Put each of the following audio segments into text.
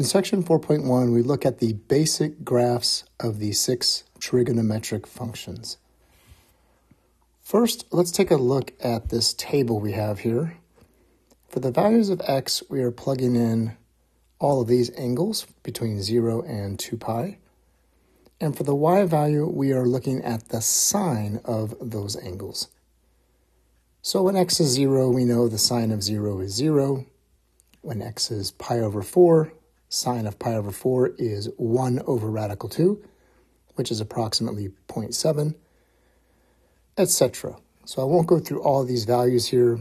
In section 4.1, we look at the basic graphs of the six trigonometric functions. First, let's take a look at this table we have here. For the values of x, we are plugging in all of these angles between 0 and 2 pi. And for the y value, we are looking at the sine of those angles. So when x is 0, we know the sine of 0 is 0. When x is pi over 4, sine of pi over 4 is 1 over radical 2, which is approximately 0.7, etc. So I won't go through all these values here,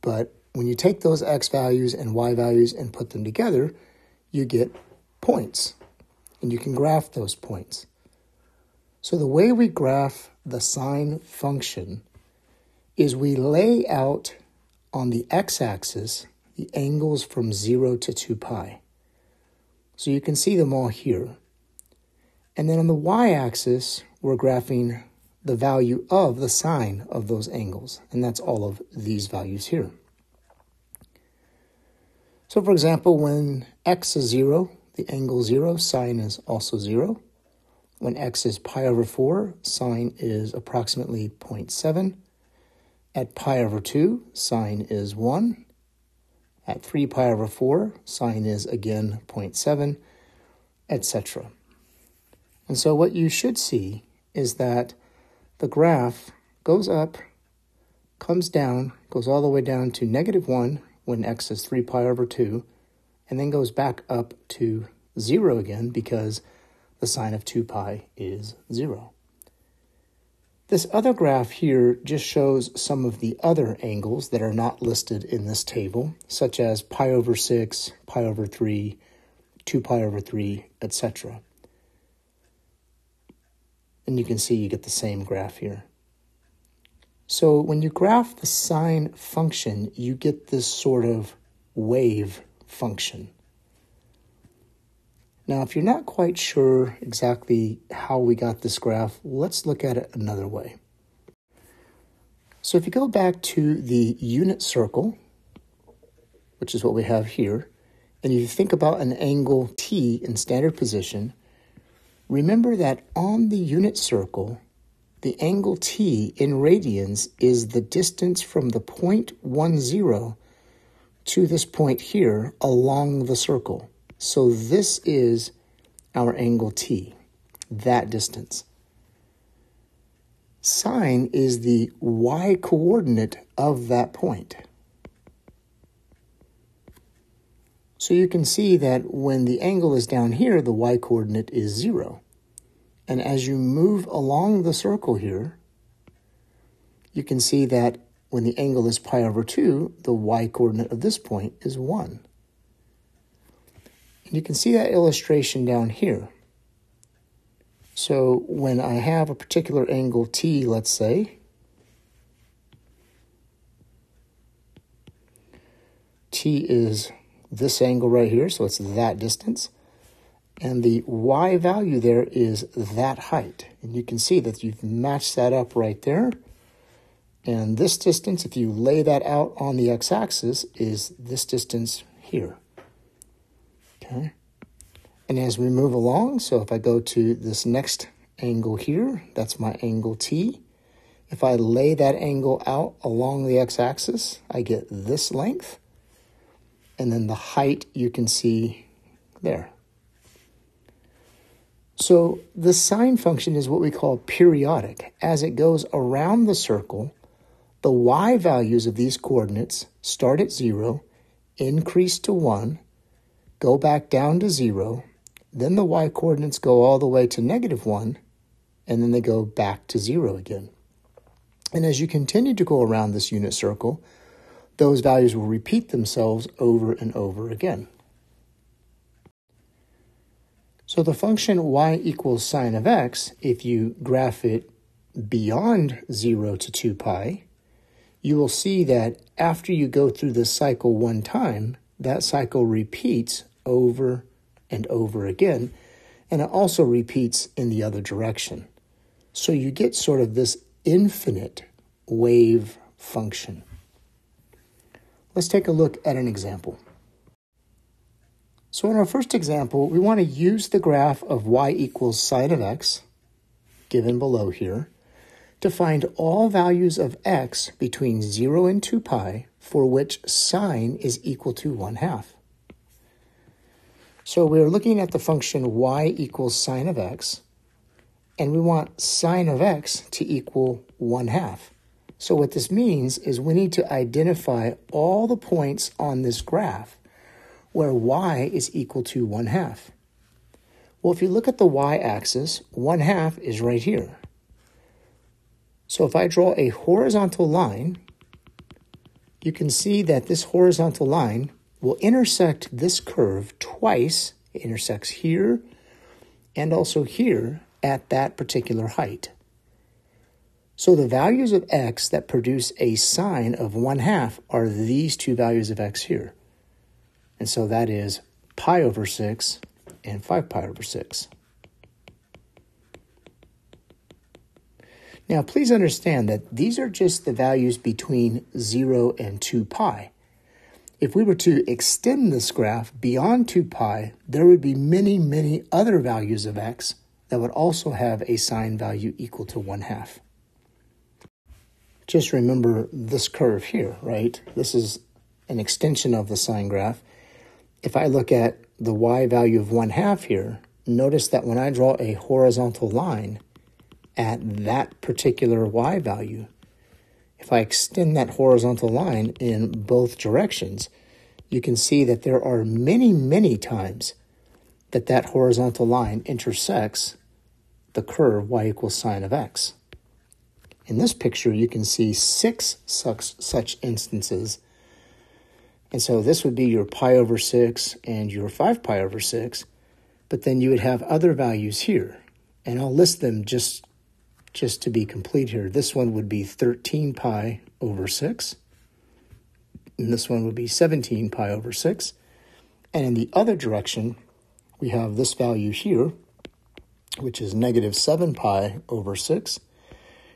but when you take those x values and y values and put them together, you get points, and you can graph those points. So the way we graph the sine function is we lay out on the x-axis the angles from 0 to 2 pi. So you can see them all here. And then on the y-axis, we're graphing the value of the sine of those angles, and that's all of these values here. So for example, when x is 0, the angle 0, sine is also 0. When x is pi over 4, sine is approximately 0.7. At pi over 2, sine is 1. At 3 pi over 4, sine is again 0.7, etc. And so what you should see is that the graph goes up, comes down, goes all the way down to negative 1 when x is 3 pi over 2, and then goes back up to 0 again because the sine of 2 pi is 0. This other graph here just shows some of the other angles that are not listed in this table, such as pi over 6, pi over 3, 2 pi over 3, etc. And you can see you get the same graph here. So when you graph the sine function, you get this sort of wave function. Now, if you're not quite sure exactly how we got this graph, let's look at it another way. So if you go back to the unit circle, which is what we have here, and you think about an angle t in standard position, remember that on the unit circle, the angle t in radians is the distance from the point 1, 0 to this point here along the circle. So this is our angle T, that distance. Sine is the y coordinate of that point. So you can see that when the angle is down here, the y coordinate is 0. And as you move along the circle here, you can see that when the angle is pi over 2, the y coordinate of this point is 1. And you can see that illustration down here. So when I have a particular angle T, let's say, T is this angle right here, so it's that distance. And the Y value there is that height. And you can see that you've matched that up right there. And this distance, if you lay that out on the x-axis, is this distance here. Okay. And as we move along, so if I go to this next angle here, that's my angle T. If I lay that angle out along the x-axis, I get this length. And then the height you can see there. So the sine function is what we call periodic. As it goes around the circle, the y values of these coordinates start at 0, increase to 1, go back down to zero, then the y coordinates go all the way to negative one, and then they go back to zero again. And as you continue to go around this unit circle, those values will repeat themselves over and over again. So the function y equals sine of x, if you graph it beyond 0 to 2 pi, you will see that after you go through this cycle one time, that cycle repeats over and over again, and it also repeats in the other direction. So you get sort of this infinite wave function. Let's take a look at an example. So in our first example, we want to use the graph of y equals sine of x, given below here, to find all values of x between 0 and 2 pi for which sine is equal to 1 half. So we're looking at the function y equals sine of x, and we want sine of x to equal 1 half. So what this means is we need to identify all the points on this graph where y is equal to 1 half. Well, if you look at the y-axis, 1 half is right here. So if I draw a horizontal line, you can see that this horizontal line will intersect this curve twice. It intersects here and also here at that particular height. So the values of x that produce a sine of 1 half are these two values of x here. And so that is pi over 6 and 5 pi over 6. Now, please understand that these are just the values between 0 and 2 pi. If we were to extend this graph beyond 2 pi, there would be many, many other values of x that would also have a sine value equal to 1 half. Just remember this curve here, right? This is an extension of the sine graph. If I look at the y value of 1 half here, notice that when I draw a horizontal line at that particular y value, if I extend that horizontal line in both directions, you can see that there are many, many times that that horizontal line intersects the curve y equals sine of x. In this picture, you can see six such, such instances. And so this would be your pi over 6 and your 5 pi over 6. But then you would have other values here. And I'll list them just just to be complete here, this one would be 13 pi over 6. And this one would be 17 pi over 6. And in the other direction, we have this value here, which is negative 7 pi over 6.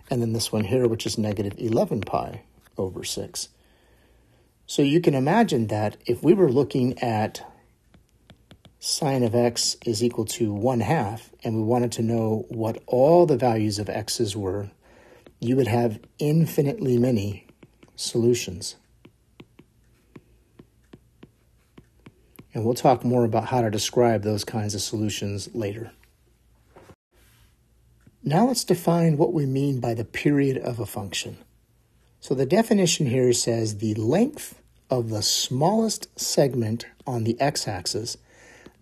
And then this one here, which is negative 11 pi over 6. So you can imagine that if we were looking at sine of x is equal to 1 half, and we wanted to know what all the values of x's were, you would have infinitely many solutions. And we'll talk more about how to describe those kinds of solutions later. Now let's define what we mean by the period of a function. So the definition here says the length of the smallest segment on the x-axis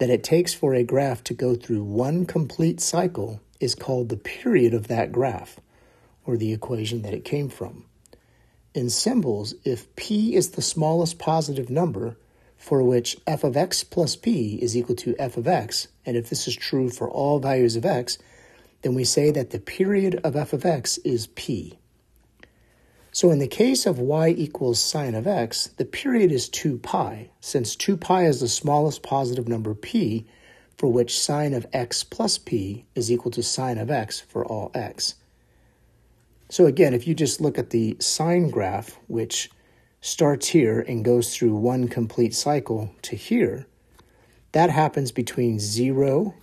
that it takes for a graph to go through one complete cycle is called the period of that graph, or the equation that it came from. In symbols, if p is the smallest positive number for which f of x plus p is equal to f of x, and if this is true for all values of x, then we say that the period of f of x is p. So in the case of y equals sine of x, the period is 2 pi, since 2 pi is the smallest positive number p, for which sine of x plus p is equal to sine of x for all x. So again, if you just look at the sine graph, which starts here and goes through one complete cycle to here, that happens between 0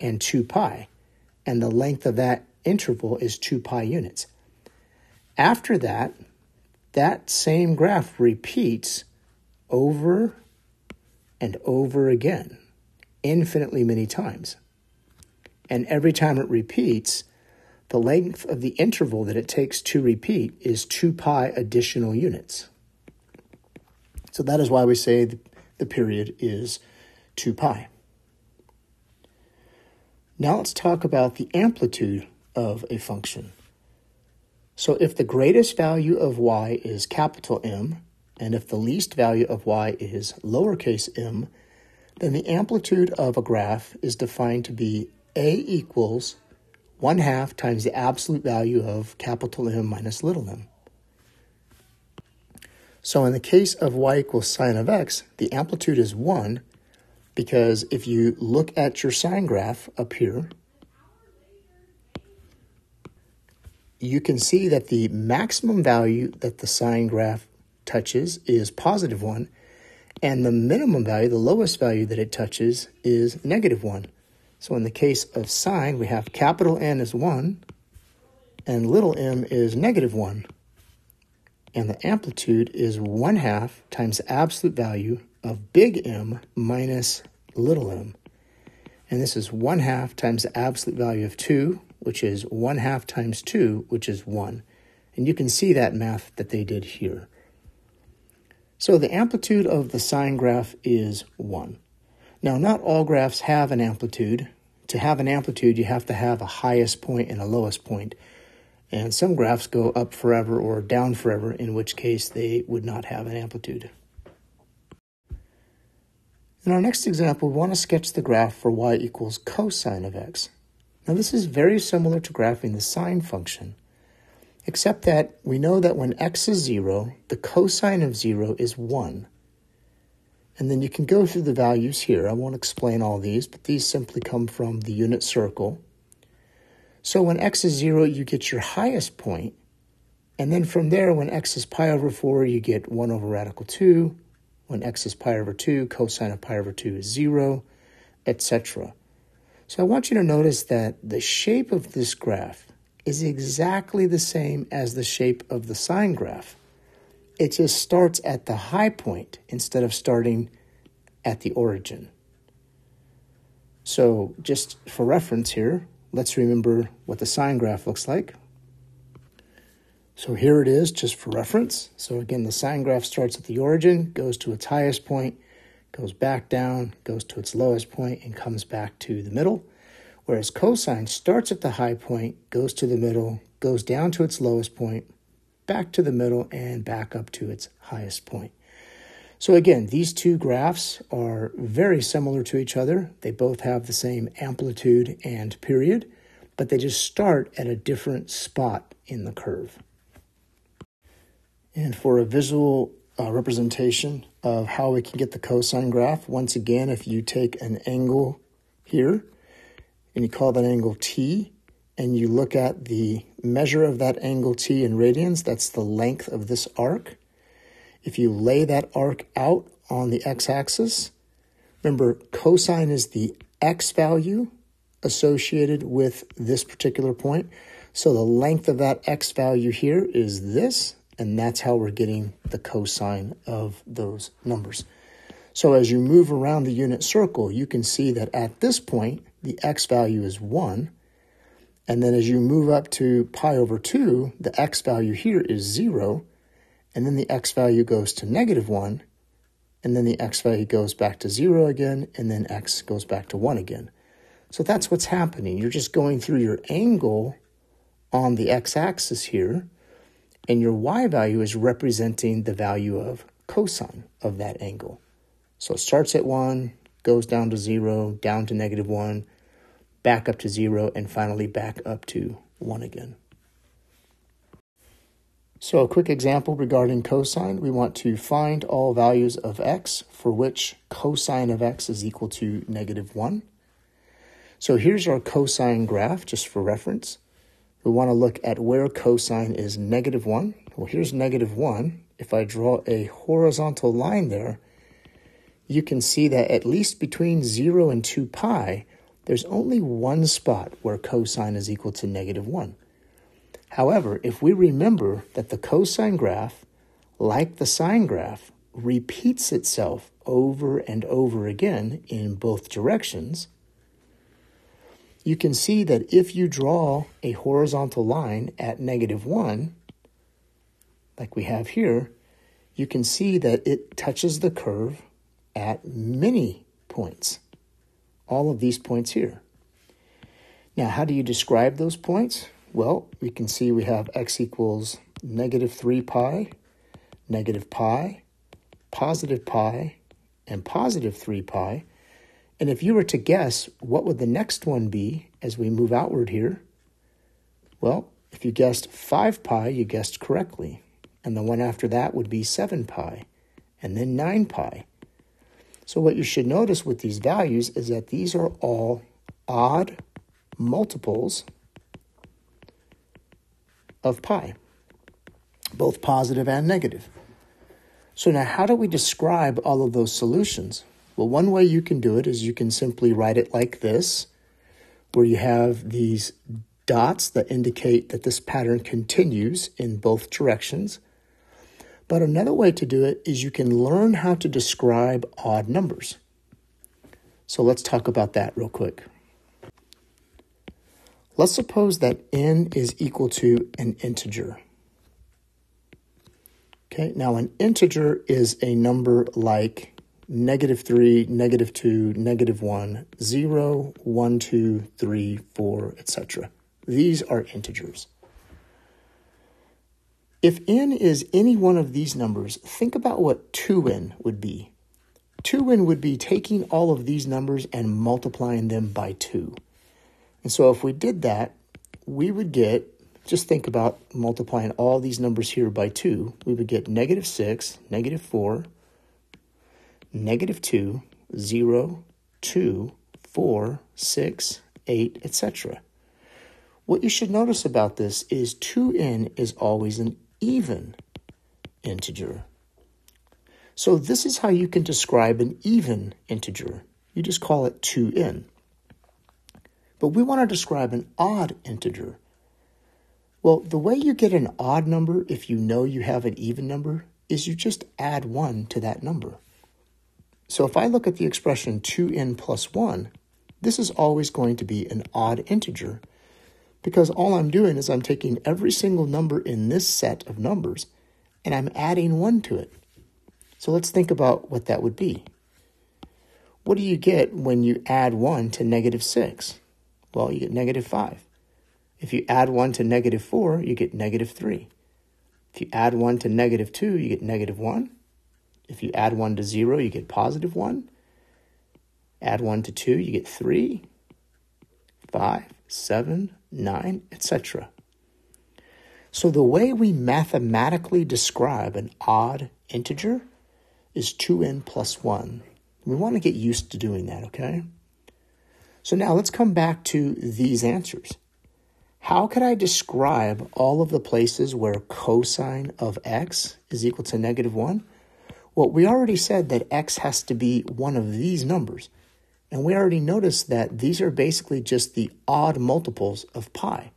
and 2 pi, and the length of that interval is 2 pi units. After that, that same graph repeats over and over again, infinitely many times. And every time it repeats, the length of the interval that it takes to repeat is 2 pi additional units. So that is why we say the period is 2 pi. Now let's talk about the amplitude of a function. So if the greatest value of y is capital M, and if the least value of y is lowercase m, then the amplitude of a graph is defined to be a equals 1 half times the absolute value of capital M minus little m. So in the case of y equals sine of x, the amplitude is 1 because if you look at your sine graph up here, you can see that the maximum value that the sine graph touches is positive 1, And the minimum value, the lowest value that it touches, is negative 1. So in the case of sine, we have capital N is 1, and little m is negative 1. And the amplitude is 1 half times the absolute value of big M minus little m. And this is 1 half times the absolute value of 2, which is 1 half times 2, which is 1. And you can see that math that they did here. So the amplitude of the sine graph is 1. Now, not all graphs have an amplitude. To have an amplitude, you have to have a highest point and a lowest point. And some graphs go up forever or down forever, in which case they would not have an amplitude. In our next example, we want to sketch the graph for y equals cosine of x. Now this is very similar to graphing the sine function except that we know that when x is 0, the cosine of 0 is 1. And then you can go through the values here. I won't explain all these, but these simply come from the unit circle. So when x is 0, you get your highest point. And then from there, when x is pi over 4, you get 1 over radical 2. When x is pi over 2, cosine of pi over 2 is 0, etc. So I want you to notice that the shape of this graph is exactly the same as the shape of the sine graph. It just starts at the high point instead of starting at the origin. So just for reference here, let's remember what the sine graph looks like. So here it is, just for reference. So again, the sine graph starts at the origin, goes to its highest point, goes back down, goes to its lowest point, and comes back to the middle whereas cosine starts at the high point, goes to the middle, goes down to its lowest point, back to the middle, and back up to its highest point. So again, these two graphs are very similar to each other. They both have the same amplitude and period, but they just start at a different spot in the curve. And for a visual uh, representation of how we can get the cosine graph, once again, if you take an angle here, and you call that angle t, and you look at the measure of that angle t in radians, that's the length of this arc. If you lay that arc out on the x-axis, remember cosine is the x value associated with this particular point. So the length of that x value here is this, and that's how we're getting the cosine of those numbers. So as you move around the unit circle, you can see that at this point, the x value is 1. And then as you move up to pi over 2, the x value here is 0. And then the x value goes to negative 1. And then the x value goes back to 0 again. And then x goes back to 1 again. So that's what's happening. You're just going through your angle on the x-axis here. And your y value is representing the value of cosine of that angle. So it starts at 1, goes down to zero, down to negative one, back up to zero, and finally back up to one again. So a quick example regarding cosine, we want to find all values of x for which cosine of x is equal to negative 1. So here's our cosine graph, just for reference. We want to look at where cosine is negative 1. Well, here's negative 1. If I draw a horizontal line there, you can see that at least between 0 and 2 pi, there's only one spot where cosine is equal to negative 1. However, if we remember that the cosine graph, like the sine graph, repeats itself over and over again in both directions, you can see that if you draw a horizontal line at negative 1, like we have here, you can see that it touches the curve at many points, all of these points here. Now, how do you describe those points? Well, we can see we have x equals negative 3 pi, negative pi, positive pi, and positive 3 pi. And if you were to guess, what would the next one be as we move outward here? Well, if you guessed 5 pi, you guessed correctly. And the one after that would be 7 pi, and then 9 pi. So what you should notice with these values is that these are all odd multiples of pi, both positive and negative. So now how do we describe all of those solutions? Well, one way you can do it is you can simply write it like this, where you have these dots that indicate that this pattern continues in both directions. But another way to do it is you can learn how to describe odd numbers. So let's talk about that real quick. Let's suppose that n is equal to an integer. Okay, now an integer is a number like negative 3, negative 2, negative 1, 0, 1, 2, 3, 4, etc. These are integers. If n is any one of these numbers, think about what 2n would be. 2n would be taking all of these numbers and multiplying them by 2. And so if we did that, we would get, just think about multiplying all these numbers here by 2. We would get negative 6, negative 4, negative 2, 0, 2, 4, 6, 8, etc. What you should notice about this is 2n is always an even integer. So this is how you can describe an even integer. You just call it 2n. But we want to describe an odd integer. Well, the way you get an odd number if you know you have an even number is you just add 1 to that number. So if I look at the expression 2n plus 1, this is always going to be an odd integer because all I'm doing is I'm taking every single number in this set of numbers and I'm adding 1 to it. So let's think about what that would be. What do you get when you add 1 to negative 6? Well, you get negative 5. If you add 1 to negative 4, you get negative 3. If you add 1 to negative 2, you get negative 1. If you add 1 to 0, you get positive 1. Add 1 to 2, you get 3, 5, 7, 9, etc. So the way we mathematically describe an odd integer is 2n plus 1. We want to get used to doing that, okay? So now let's come back to these answers. How could I describe all of the places where cosine of x is equal to negative 1? Well, we already said that x has to be one of these numbers. And we already noticed that these are basically just the odd multiples of pi.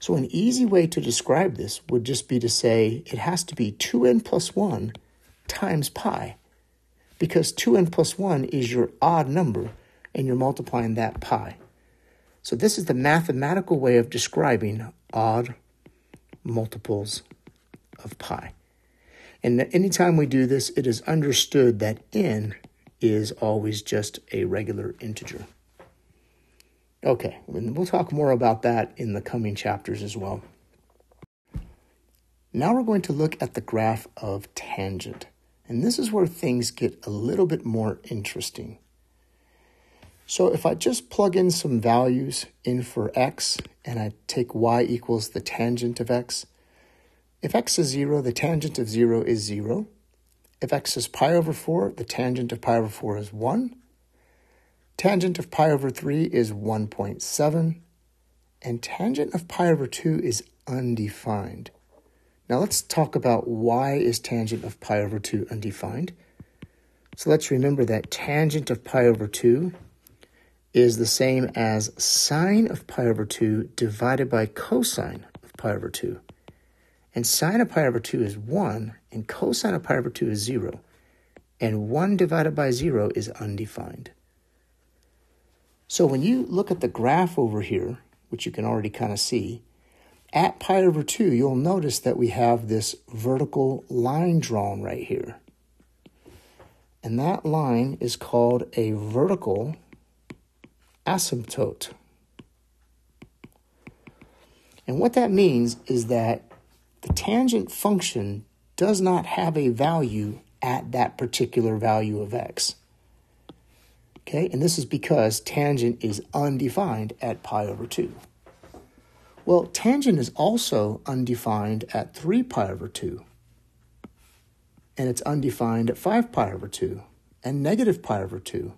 So an easy way to describe this would just be to say it has to be 2n plus 1 times pi. Because 2n plus 1 is your odd number, and you're multiplying that pi. So this is the mathematical way of describing odd multiples of pi. And anytime we do this, it is understood that n is always just a regular integer. Okay, and we'll talk more about that in the coming chapters as well. Now we're going to look at the graph of tangent. And this is where things get a little bit more interesting. So if I just plug in some values in for x and I take y equals the tangent of x, if x is 0, the tangent of 0 is 0. If x is pi over 4, the tangent of pi over 4 is 1. Tangent of pi over 3 is 1.7. And tangent of pi over 2 is undefined. Now let's talk about why is tangent of pi over 2 undefined. So let's remember that tangent of pi over 2 is the same as sine of pi over 2 divided by cosine of pi over 2. And sine of pi over 2 is 1, and cosine of pi over 2 is 0. And 1 divided by 0 is undefined. So when you look at the graph over here, which you can already kind of see, at pi over 2, you'll notice that we have this vertical line drawn right here. And that line is called a vertical asymptote. And what that means is that the tangent function does not have a value at that particular value of x. Okay, and this is because tangent is undefined at pi over 2. Well, tangent is also undefined at 3 pi over 2. And it's undefined at 5 pi over 2 and negative pi over 2.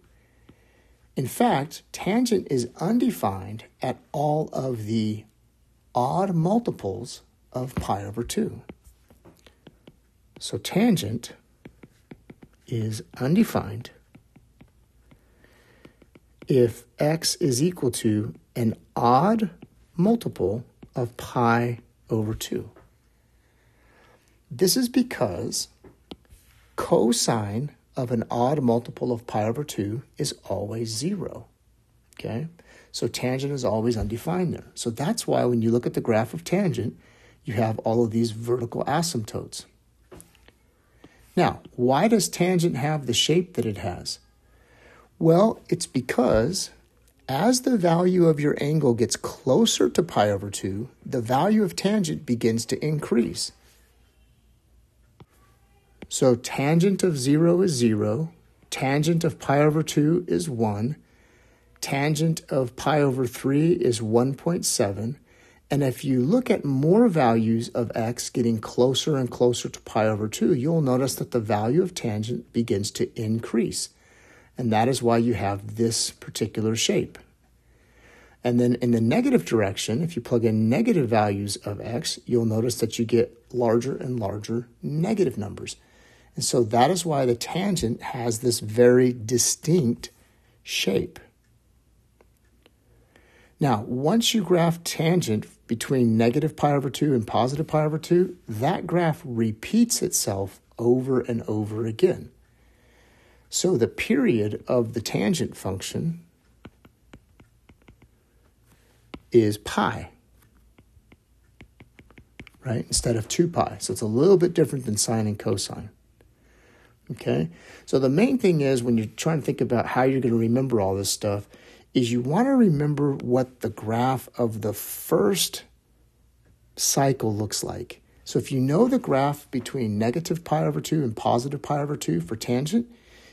In fact, tangent is undefined at all of the odd multiples of pi over 2. So tangent is undefined if x is equal to an odd multiple of pi over 2. This is because cosine of an odd multiple of pi over 2 is always 0. Okay? So tangent is always undefined there. So that's why when you look at the graph of tangent, you have all of these vertical asymptotes. Now, why does tangent have the shape that it has? Well, it's because as the value of your angle gets closer to pi over 2, the value of tangent begins to increase. So tangent of 0 is 0, tangent of pi over 2 is 1, tangent of pi over 3 is 1.7, and if you look at more values of x getting closer and closer to pi over 2, you'll notice that the value of tangent begins to increase. And that is why you have this particular shape. And then in the negative direction, if you plug in negative values of x, you'll notice that you get larger and larger negative numbers. And so that is why the tangent has this very distinct shape. Now, once you graph tangent between negative pi over 2 and positive pi over 2, that graph repeats itself over and over again. So the period of the tangent function is pi, right, instead of 2 pi. So it's a little bit different than sine and cosine. Okay? So the main thing is when you're trying to think about how you're going to remember all this stuff is you want to remember what the graph of the first cycle looks like. So if you know the graph between negative pi over 2 and positive pi over 2 for tangent,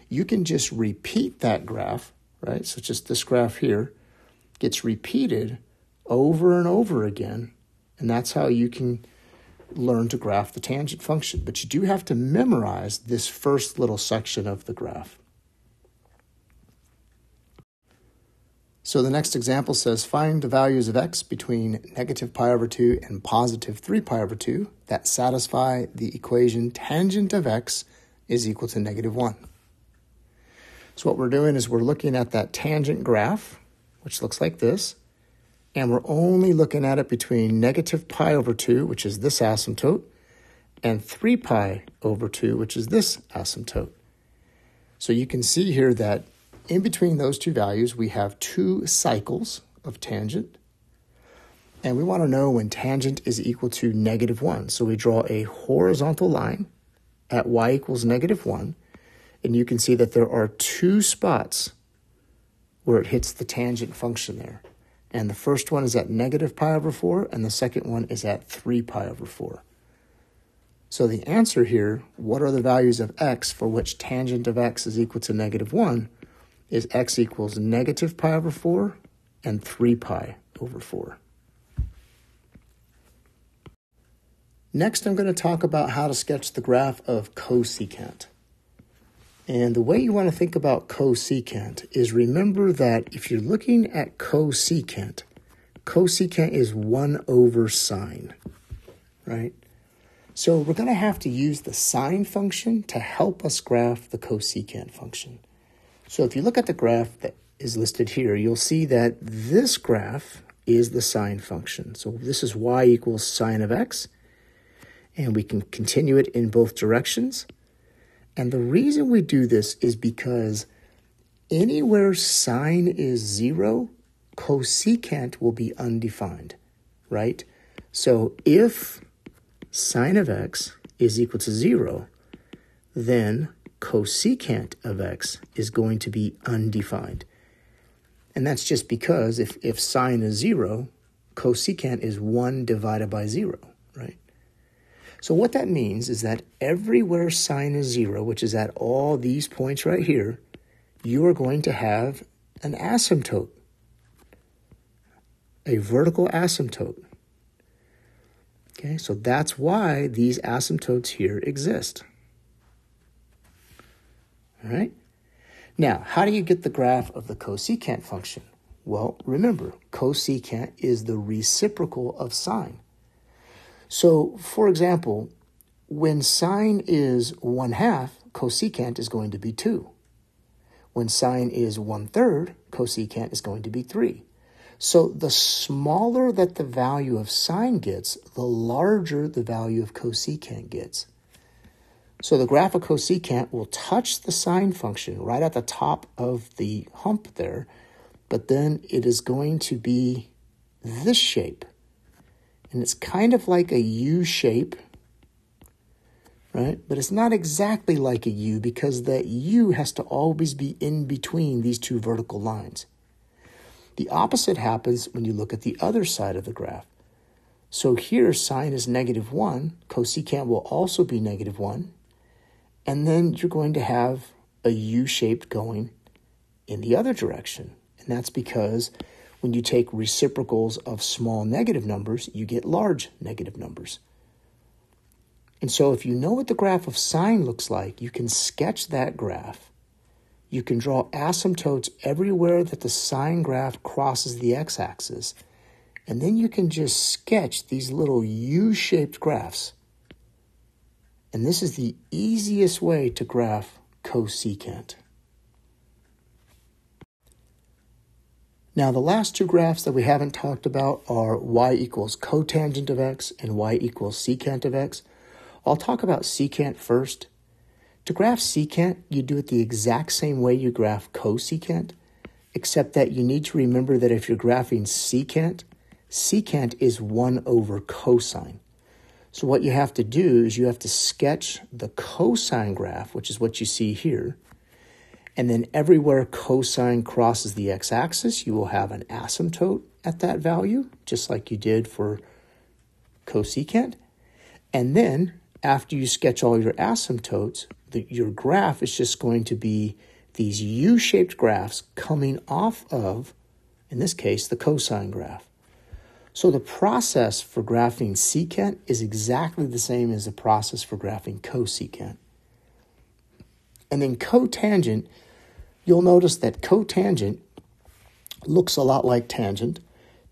you can just repeat that graph, right? So just this graph here gets repeated over and over again, and that's how you can learn to graph the tangent function. But you do have to memorize this first little section of the graph. So the next example says find the values of x between negative pi over 2 and positive 3 pi over 2 that satisfy the equation tangent of x is equal to negative 1. So what we're doing is we're looking at that tangent graph, which looks like this, and we're only looking at it between negative pi over 2, which is this asymptote, and 3 pi over 2, which is this asymptote. So you can see here that in between those two values, we have two cycles of tangent. And we want to know when tangent is equal to negative 1. So we draw a horizontal line at y equals negative 1. And you can see that there are two spots where it hits the tangent function there. And the first one is at negative pi over 4, and the second one is at 3 pi over 4. So the answer here, what are the values of x for which tangent of x is equal to negative 1, is x equals negative pi over 4 and 3 pi over 4. Next, I'm going to talk about how to sketch the graph of cosecant. And the way you want to think about cosecant is remember that if you're looking at cosecant, cosecant is 1 over sine, right? So we're going to have to use the sine function to help us graph the cosecant function. So if you look at the graph that is listed here, you'll see that this graph is the sine function. So this is y equals sine of x, and we can continue it in both directions. And the reason we do this is because anywhere sine is zero, cosecant will be undefined, right? So if sine of x is equal to zero, then cosecant of x is going to be undefined. And that's just because if, if sine is zero, cosecant is one divided by zero, right? So what that means is that everywhere sine is zero, which is at all these points right here, you are going to have an asymptote, a vertical asymptote. Okay, so that's why these asymptotes here exist. All right? Now, how do you get the graph of the cosecant function? Well, remember, cosecant is the reciprocal of sine. So, for example, when sine is 1 half, cosecant is going to be 2. When sine is one third, cosecant is going to be 3. So the smaller that the value of sine gets, the larger the value of cosecant gets. So the graph of cosecant will touch the sine function right at the top of the hump there, but then it is going to be this shape. And it's kind of like a U shape, right? But it's not exactly like a U because that U has to always be in between these two vertical lines. The opposite happens when you look at the other side of the graph. So here sine is negative 1, cosecant will also be negative 1, and then you're going to have a U-shaped going in the other direction. And that's because when you take reciprocals of small negative numbers, you get large negative numbers. And so if you know what the graph of sine looks like, you can sketch that graph. You can draw asymptotes everywhere that the sine graph crosses the x-axis. And then you can just sketch these little U-shaped graphs. And this is the easiest way to graph cosecant. Now, the last two graphs that we haven't talked about are y equals cotangent of x and y equals secant of x. I'll talk about secant first. To graph secant, you do it the exact same way you graph cosecant, except that you need to remember that if you're graphing secant, secant is 1 over cosine. So what you have to do is you have to sketch the cosine graph, which is what you see here. And then everywhere cosine crosses the x-axis, you will have an asymptote at that value, just like you did for cosecant. And then after you sketch all your asymptotes, the, your graph is just going to be these U-shaped graphs coming off of, in this case, the cosine graph. So the process for graphing secant is exactly the same as the process for graphing cosecant. And then cotangent, you'll notice that cotangent looks a lot like tangent.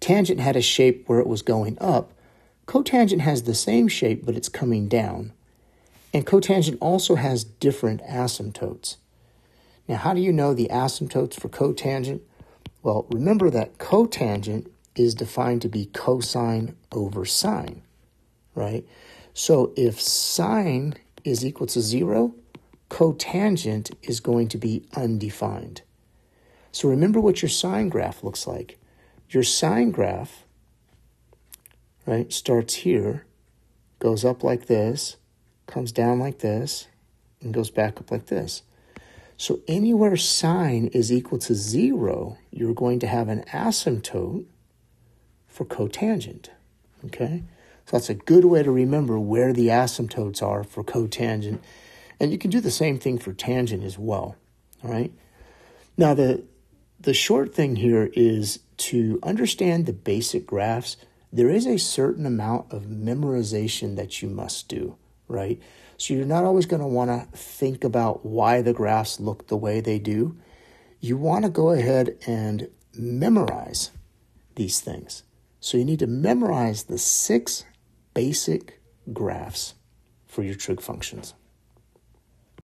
Tangent had a shape where it was going up. Cotangent has the same shape, but it's coming down. And cotangent also has different asymptotes. Now, how do you know the asymptotes for cotangent? Well, remember that cotangent is defined to be cosine over sine, right? So if sine is equal to zero, cotangent is going to be undefined. So remember what your sine graph looks like. Your sine graph, right, starts here, goes up like this, comes down like this, and goes back up like this. So anywhere sine is equal to zero, you're going to have an asymptote for cotangent. Okay? So that's a good way to remember where the asymptotes are for cotangent. And you can do the same thing for tangent as well. All right? Now, the, the short thing here is to understand the basic graphs, there is a certain amount of memorization that you must do, right? So you're not always going to want to think about why the graphs look the way they do. You want to go ahead and memorize these things. So you need to memorize the six basic graphs for your trig functions.